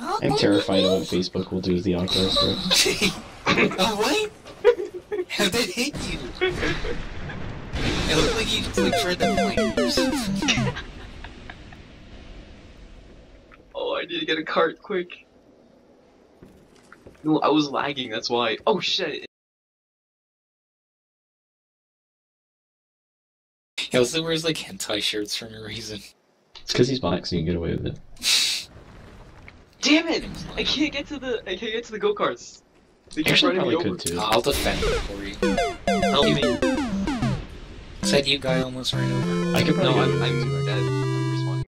I'm terrified of what Facebook will do to the Oculus Rift. oh, what? How did it hit you? It looked like you just clicked for the point. Oh, I need to get a cart quick. No, I was lagging, that's why. Oh shit. He also wears like hentai shirts for no reason. It's because he's black, so you can get away with it. Damn it! I can't get to the I can't get to the go karts. They keep Actually, running me probably over. could too. I'll defend it for you. Help me. Said you guy almost ran over. I could No, probably I'm, I'm dead.